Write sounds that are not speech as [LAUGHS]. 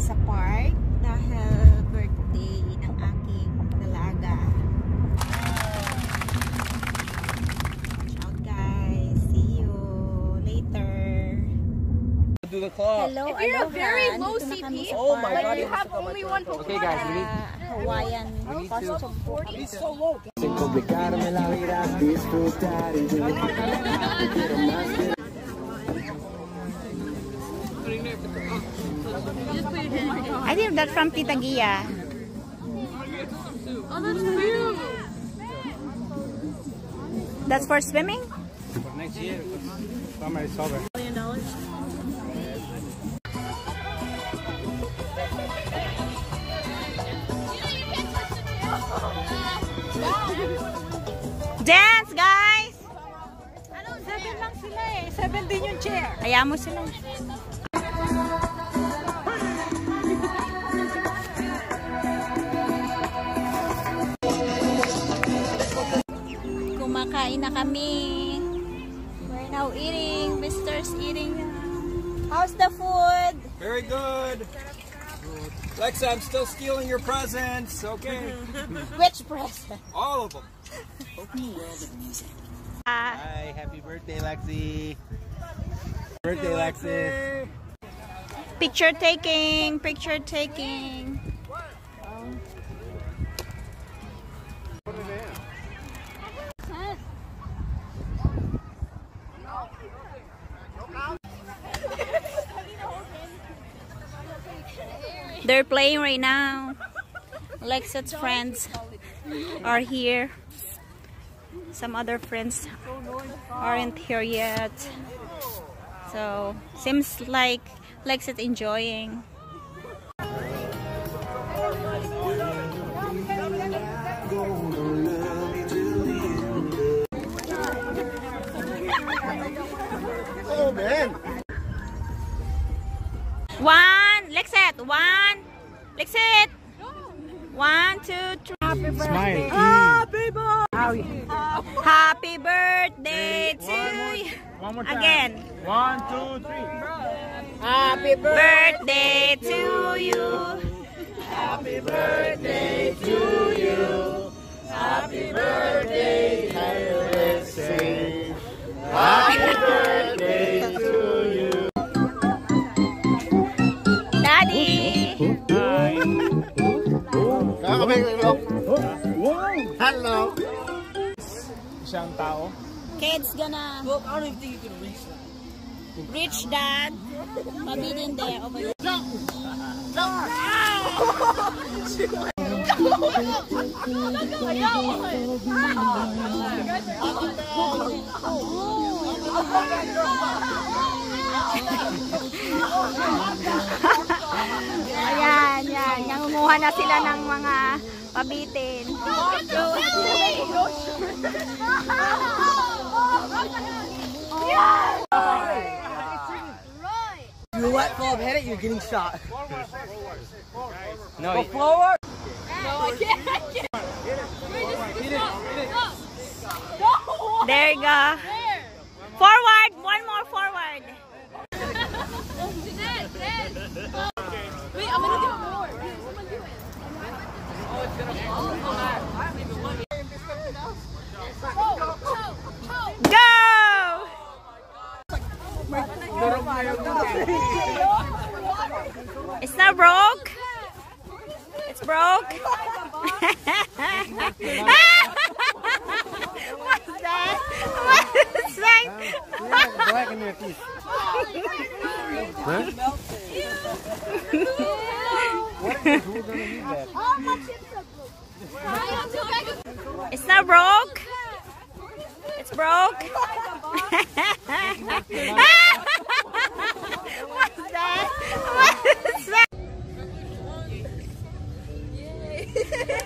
sa park dahil birthday ng aking dalaga. Out guys. See you later. Do the claw. Hello, If you're a aloha. very low CP, Oh my. God, you you have only one. Pokemon. Okay, guys, we need. Hawaiian need to- costume. He's so low. I think that's from Tita Gia. Oh, that's cute. That's for swimming? Next year, summer is over. Dance, guys! Seven lang sila eh. Seven din yung chair. Kaya mo sila. Kumakain na kami. We're now eating. Mister's eating. How's the food? Very good. Lexa, I'm still stealing your presents. Okay. [LAUGHS] Which present? All of them. Hi, happy birthday, Lexi. Birthday, Lexi. picture taking. Picture taking. They're playing right now. Lexet's friends are here. Some other friends aren't here yet. So, seems like Lexet enjoying. Lexet. One, two, three. Smile. Happy birthday. Happy birthday to you. One more time. Again. One, two, three. Happy birthday to you. Happy birthday to you. Happy birthday, Lexi. Hello. Isang tao. Kids gonna Look, I don't even think you can reach that. reach dad. Forbidden there over there. Ayan, yan. Nangunguha na sila ng mga pabitin. You let go of hit it, you're getting shot. No, Go Forward. No, I can't. I can't. Wait, just, just stop. No. There you go. Forward! One more forward. Jeanette, Jeanette. Wait, I'm gonna do it more. Someone do it. Go! It's not broke. It's broke. What's that? [LAUGHS] What's that? black in their teeth. broke. [LAUGHS] [LAUGHS] What's that? What's that? [LAUGHS]